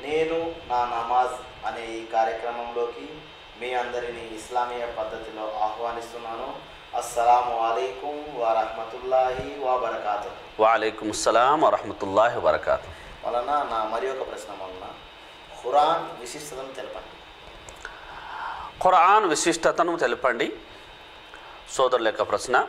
నేను నా నమాజ్ అనే ఈ కార్యక్రమంలోకి మీ అందరినీ ఇస్లామీయ పద్ధతిలో ఆహ్వానిస్తున్నాను. అస్సలాము అలైకుం వరహమతుల్లాహి వబర్కాతు వాలేకుమ్ అస్సలాం వరహమతుల్లాహి వబర్కాతు వలన నా మరి ఒక ప్రశ్న వలన ఖురాన్ విశిష్టతను తెలపండి. ఖురాన్ విశిష్టతను తెలపండి. సోదరుల యొక్క ప్రశ్న.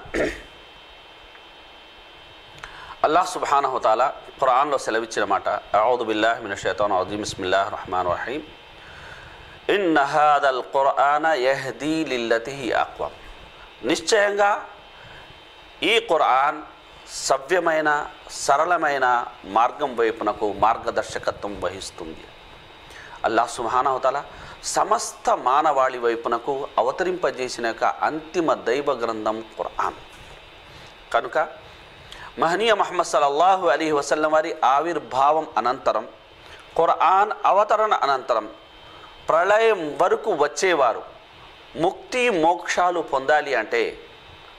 అల్లాహ్ సుబానహుతాల ఖురాన్లో సెలవిచ్చిన మాట అౌదు బిల్లాహ్ మిన షైతాన్ అజీం రహమాన్ రహీం. ఇన్ నహాదల్ ఖురాన యహదీ లిల్లతి అక్వం నిశ్చయంగా ఈ ఖురాన్ సవ్యమైన సరళమైన మార్గం వైపునకు మార్గదర్శకత్వం వహిస్తుంది. అల్లాహ్ సుబానవతల సమస్త మానవాళి వైపునకు అవతరింపజేసిన యొక్క అంతిమ దైవ గ్రంథం ఖురాన్ కనుక మహనీయ మహమ్మద్ సలల్లాహు అలీ వసల్లం వారి ఆవిర్భావం అనంతరం ఖురాన్ అవతరణ అనంతరం ప్రళయం వరకు వచ్చేవారు. ముక్తి మోక్షాలు పొందాలి అంటే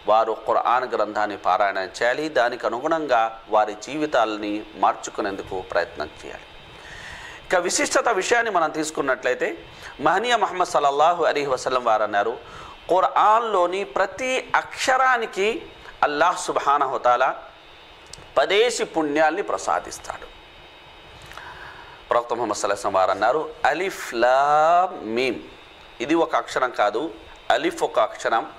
వారు ఖురాన్ గ్రంథాన్ని పారాయణ చేయాలి. దానికి అనుగుణంగా వారి జీవితాలని మార్చుకునేందుకు ప్రయత్నం చేయాలి. ఇక విశిష్టత విషయాన్ని మనం తీసుకున్నట్లయితే మహనీయ మహమ్మద్ సలల్లాహు అలీ వసలం వారు అన్నారు ఖురాన్లోని ప్రతి అక్షరానికి అల్లాహ్ సుబానహుతాలా పదేసి పుణ్యాల్ని ప్రసాదిస్తాడు. ప్రవక్త ముహమ్మద్ సల్లాహం వారు అన్నారు అలిఫ్ లా మీమ్. ఇది ఒక అక్షరం కాదు అలిఫ్ ఒక అక్షరం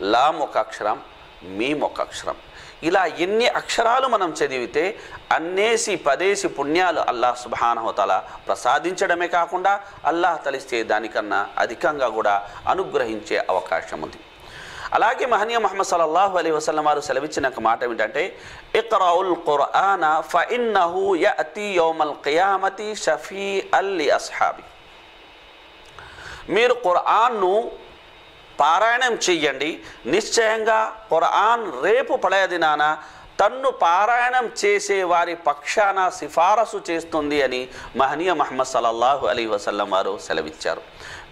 లామ్ ఒక అక్షరం మీమ్ ఒక అక్షరం. ఇలా ఎన్ని అక్షరాలు మనం చదివితే అన్నేసి పదేసి పుణ్యాలు అల్లాహ్ సుబానహోతల ప్రసాదించడమే కాకుండా అల్లాహ్ తలిస్తే దానికన్నా అధికంగా కూడా అనుగ్రహించే అవకాశం ఉంది. అలాగే మహనీయ మహమ్మద్ సల్లల్లాహు అలీ వసలం వారు సెలవిచ్చిన ఒక మాట ఏమిటంటే ఇక్రాउल ఖురాన ఫఇన్నహు యఅతి యౌమల్ ఖియామతి షఫీ అల్లి అస్హాబి మీరు ఖురాన్ను పారాయణం చెయ్యండి. నిశ్చయంగా ఖురాన్ రేపు పడయ దినాన తన్ను పారాయణం చేసే వారి పక్షాన సిఫారసు చేస్తుంది అని మహనీయ మహమ్మద్ సల్లల్లాహు అలీ వసల్లం వారు సెలవిచ్చారు.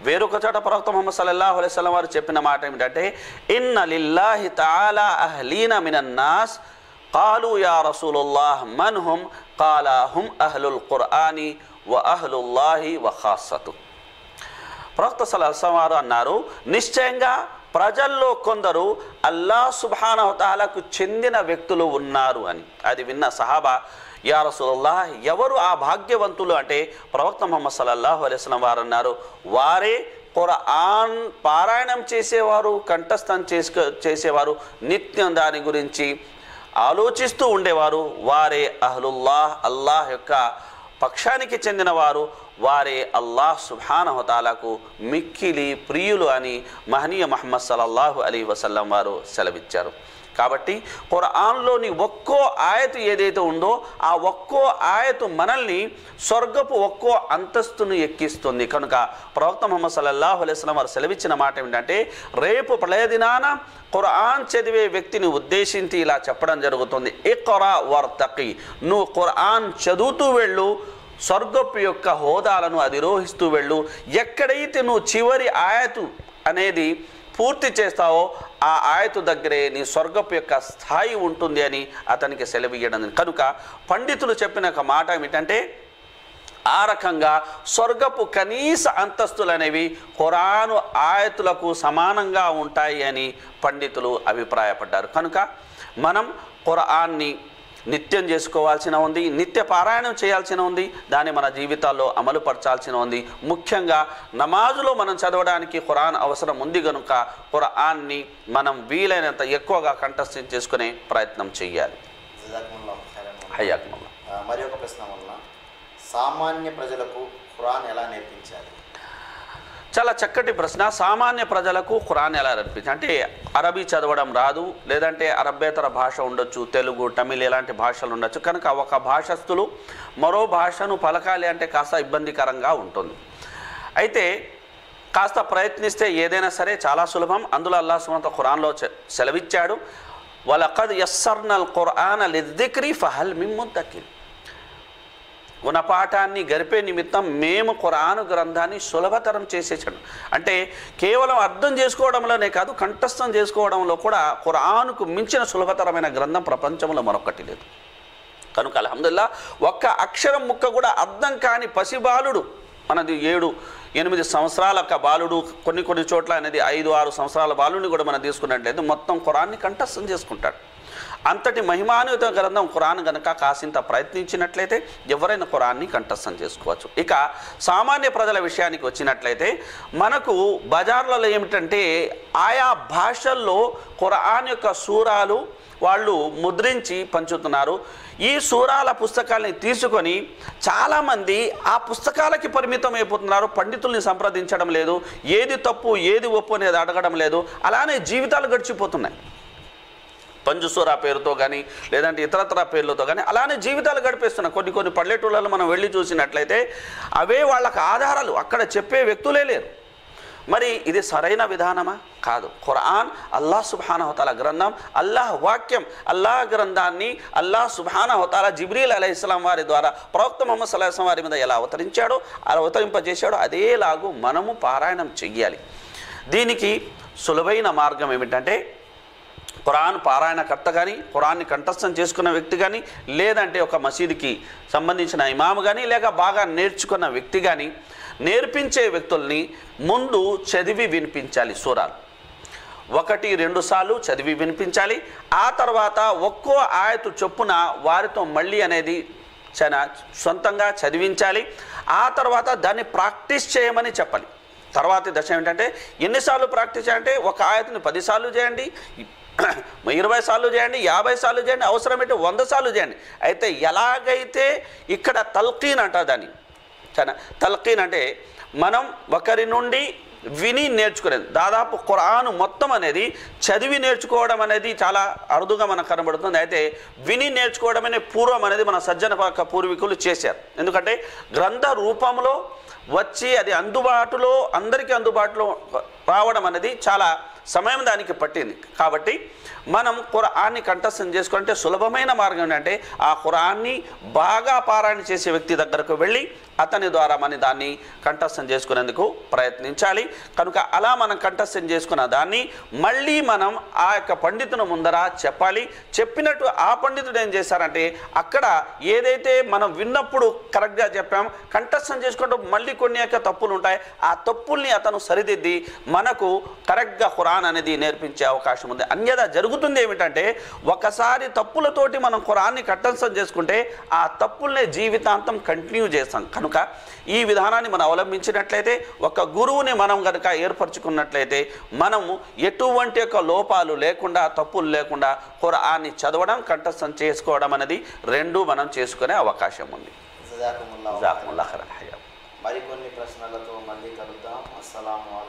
వేరొక చోట ప్రవక్త మహమ్మద్ సల్లల్లాహు అలై వసలం వారు చెప్పిన మాట ఏమిటంటే ఇన్న లిల్లాహి తాలా అహ్లీన మినన్నాస్ కాలు యా రసూలుల్లాహ్ మన్హుం కాలా హుమ్ అహ్లుల్ ఖుర్ఆని వ అహ్లుల్లాహి వ ఖాసతు ప్రవక్త సలహా వారు అన్నారు నిశ్చయంగా ప్రజల్లో కొందరు అల్లా సుబానహతాలకు చెందిన వ్యక్తులు ఉన్నారు అని. అది విన్న సహాబా యా ఎవరు ఆ భాగ్యవంతులు? అంటే ప్రవక్త ముహమ్మద్ సల్లల్లాహు అలైస్లం వారు అన్నారు వారే ఖురాన్ పారాయణం చేసేవారు కంఠస్థం చేసుకు చేసేవారు నిత్యం దాని గురించి ఆలోచిస్తూ ఉండేవారు. వారే అహ్లుల్లాహ్ అల్లాహ్ యొక్క పక్షానికి చెందినవారు వారే అల్లాహ్ సుభానహతాలకు మిక్కిలి ప్రియులు అని మహనీయ మహమ్మద్ సల్లల్లాహు అలీ వసల్లం వారు సెలవిచ్చారు. కాబట్టి ఖురాన్లోని ఒక్కో ఆయతు ఏదైతే ఉందో ఆ ఒక్కో ఆయతు మనల్ని స్వర్గపు ఒక్కో అంతస్తును ఎక్కిస్తుంది. కనుక ప్రవక్త ముహమ్మద్ సల్లల్లాహు అలైస్లం వారు సెలవిచ్చిన మాట ఏమిటంటే రేపు ప్రళయ దినాన ఖురాన్ చదివే వ్యక్తిని ఉద్దేశించి ఇలా చెప్పడం జరుగుతుంది. ఇక్రా వర్తకి నువ్వు ఖురాన్ చదువుతూ వెళ్ళు స్వర్గపు యొక్క హోదాలను అధిరోహిస్తూ వెళ్ళు. ఎక్కడైతే నువ్వు చివరి ఆయతు అనేది పూర్తి చేస్తావో ఆ ఆయతు దగ్గరే నీ స్వర్గపు యొక్క స్థాయి ఉంటుంది అని అతనికి సెలవియ్యడం. కనుక పండితులు చెప్పిన ఒక మాట ఏమిటంటే ఆ రకంగా స్వర్గపు కనీస అంతస్తులు అనేవి ఖురాను ఆయతులకు సమానంగా ఉంటాయి అని పండితులు అభిప్రాయపడ్డారు. కనుక మనం ఖురాన్ని నిత్యం చేసుకోవాల్సిన ఉంది నిత్య పారాయణం చేయాల్సిన ఉంది దాన్ని మన జీవితాల్లో అమలు పరచాల్సిన ఉంది. ముఖ్యంగా నమాజులో మనం చదవడానికి ఖురాన్ అవసరం ఉంది కనుక ఖురాన్ని మనం వీలైనంత ఎక్కువగా కంఠస్థం చేసుకునే ప్రయత్నం చేయాలి. మరి ఒక ప్రశ్న వలన సామాన్య ప్రజలకు ఖురాన్ ఎలా నేర్పించాలి? చాలా చక్కటి ప్రశ్న. సామాన్య ప్రజలకు ఖురాన్ ఎలా అనిపించింది? అంటే అరబీ చదవడం రాదు లేదంటే అరబ్బేతర భాష ఉండొచ్చు తెలుగు తమిళ్ ఇలాంటి భాషలు ఉండొచ్చు. కనుక ఒక భాషస్థులు మరో భాషను పలకాలి అంటే కాస్త ఇబ్బందికరంగా ఉంటుంది. అయితే కాస్త ప్రయత్నిస్తే ఏదైనా సరే చాలా సులభం. అందులో అల్లా సుమంత ఖురాన్లో చె- సెలవిచ్చాడు. వలకద్ యస్సర్నల్ ఖురాన్ లిద్దిక్రి ఫహల్ మిమ్ముద్దకిల్ గుణపాఠాన్ని గరిపే నిమిత్తం మేము ఖురాను గ్రంథాన్ని సులభతరం చేసేసాడు. అంటే కేవలం అర్థం చేసుకోవడంలోనే కాదు కంఠస్థం చేసుకోవడంలో కూడా ఖురానుకు మించిన సులభతరమైన గ్రంథం ప్రపంచంలో మరొకటి లేదు. కనుక అల్హమ్దుల్లా ఒక్క అక్షరం ముక్క కూడా అర్థం కాని పసిబాలుడు మనది ఏడు ఎనిమిది సంవత్సరాల ఒక బాలుడు కొన్ని కొన్ని చోట్ల అనేది ఐదు ఆరు సంవత్సరాల బాలుడిని కూడా మనం తీసుకున్నట్లయితే మొత్తం ఖురాన్ని కంఠస్థం చేసుకుంటాడు. అంతటి మహిమాన్విత గ్రంథం ఖురాన్ గనక కాసింత ప్రయత్నించినట్లయితే ఎవరైనా ఖురాన్ని కంఠస్థం చేసుకోవచ్చు. ఇక సామాన్య ప్రజల విషయానికి వచ్చినట్లయితే మనకు బజార్లలో ఏమిటంటే ఆయా భాషల్లో ఖురాన్ యొక్క సూరాలు వాళ్ళు ముద్రించి పంచుతున్నారు. ఈ సూరాల పుస్తకాల్ని తీసుకొని చాలామంది ఆ పుస్తకాలకి పరిమితం అయిపోతున్నారు. పండితుల్ని సంప్రదించడం లేదు. ఏది తప్పు ఏది ఒప్పు అనేది అడగడం లేదు. అలానే జీవితాలు గడిచిపోతున్నాయి. పంజుసూరా పేరుతో కానీ లేదంటే ఇతరత్ర పేర్లతో కానీ అలానే జీవితాలు గడిపేస్తున్నాయి కొన్ని కొన్ని పల్లెటూళ్ళలో మనం వెళ్ళి చూసినట్లయితే అవే వాళ్ళకు ఆధారాలు. అక్కడ చెప్పే వ్యక్తులే లేరు. మరి ఇది సరైన విధానమా? కాదు. ఖురాన్ అల్లాహ్ సుబానహతాల గ్రంథం అల్లాహ్ వాక్యం అల్లాహ్ గ్రంథాన్ని అల్లాహ్ సుబానహతాల జిబ్రీల్ అలీ ఇస్లాం వారి ద్వారా ప్రవక్త మొహమ్మద్ సల్లాహం వారి మీద ఎలా అవతరించాడో అలా అవతరింపజేశాడో అదేలాగు మనము పారాయణం చెయ్యాలి. దీనికి సులువైన మార్గం ఏమిటంటే ఖురాన్ పారాయణకర్త కానీ ఖురాన్ని కంఠస్థం చేసుకున్న వ్యక్తి కానీ లేదంటే ఒక మసీదుకి సంబంధించిన ఇమాము కానీ లేక బాగా నేర్చుకున్న వ్యక్తి కానీ నేర్పించే వ్యక్తుల్ని ముందు చదివి వినిపించాలి సూరాలు. ఒకటి రెండు సార్లు చదివి వినిపించాలి. ఆ తర్వాత ఒక్కో ఆయతు చొప్పున వారితో మళ్ళీ అనేది చాలా సొంతంగా చదివించాలి. ఆ తర్వాత దాన్ని ప్రాక్టీస్ చేయమని చెప్పాలి. తర్వాతి దశ ఏంటంటే ఎన్నిసార్లు ప్రాక్టీస్ చేయాలంటే ఒక ఆయతని పదిసార్లు చేయండి ఇరవై సార్లు చేయండి యాభై సార్లు చేయండి అవసరమైతే వంద సార్లు చేయండి. అయితే ఎలాగైతే ఇక్కడ తల్కీన్ అంటారు దాన్ని చాలా తల్కీన్ అంటే మనం ఒకరి నుండి విని నేర్చుకునేది. దాదాపు ఖురాను మొత్తం అనేది చదివి నేర్చుకోవడం అనేది చాలా అరుదుగా మనకు కనబడుతుంది. అయితే విని నేర్చుకోవడం అనే పూర్వం అనేది మన సజ్జన పక్క పూర్వీకులు చేశారు. ఎందుకంటే గ్రంథ రూపంలో వచ్చి అది అందుబాటులో అందరికీ అందుబాటులో రావడం అనేది చాలా సమయం దానికి పట్టింది. కాబట్టి మనం ఖురాన్ని కంఠస్థం చేసుకుంటే సులభమైన మార్గం ఏంటంటే ఆ ఖురాన్ని బాగా పారాయణ చేసే వ్యక్తి దగ్గరకు వెళ్ళి అతని ద్వారా మన దాన్ని కంఠస్థం చేసుకునేందుకు ప్రయత్నించాలి. కనుక అలా మనం కంఠస్థం చేసుకున్న దాన్ని మళ్ళీ మనం ఆ యొక్క పండితుని ముందర చెప్పాలి. చెప్పినట్టు ఆ పండితుడు ఏం చేశారంటే అక్కడ ఏదైతే మనం విన్నప్పుడు కరెక్ట్గా చెప్పాం కంఠస్థం చేసుకుంటూ మళ్ళీ కొన్ని యొక్క తప్పులు ఉంటాయి. ఆ తప్పుల్ని అతను సరిదిద్ది మనకు కరెక్ట్గా ఖురాన్ అనేది నేర్పించే అవకాశం ఉంది. అన్యదా జరుగుతుంది ఏమిటంటే ఒకసారి తప్పులతోటి మనం ఖురాన్ని కంఠస్థం చేసుకుంటే ఆ తప్పుల్నే జీవితాంతం కంటిన్యూ చేస్తాం. కనుక ఈ విధానాన్ని మనం అవలంబించినట్లయితే ఒక గురువుని మనం కనుక ఏర్పరచుకున్నట్లయితే మనము ఎటువంటి యొక్క లోపాలు లేకుండా తప్పులు లేకుండా ఖురాన్ని చదవడం కంఠస్థం చేసుకోవడం అనేది రెండు మనం చేసుకునే అవకాశం ఉంది. మరికొన్ని ప్రశ్నలతో మళ్ళీ కలుద్దాం. వరహమతుల్లాహి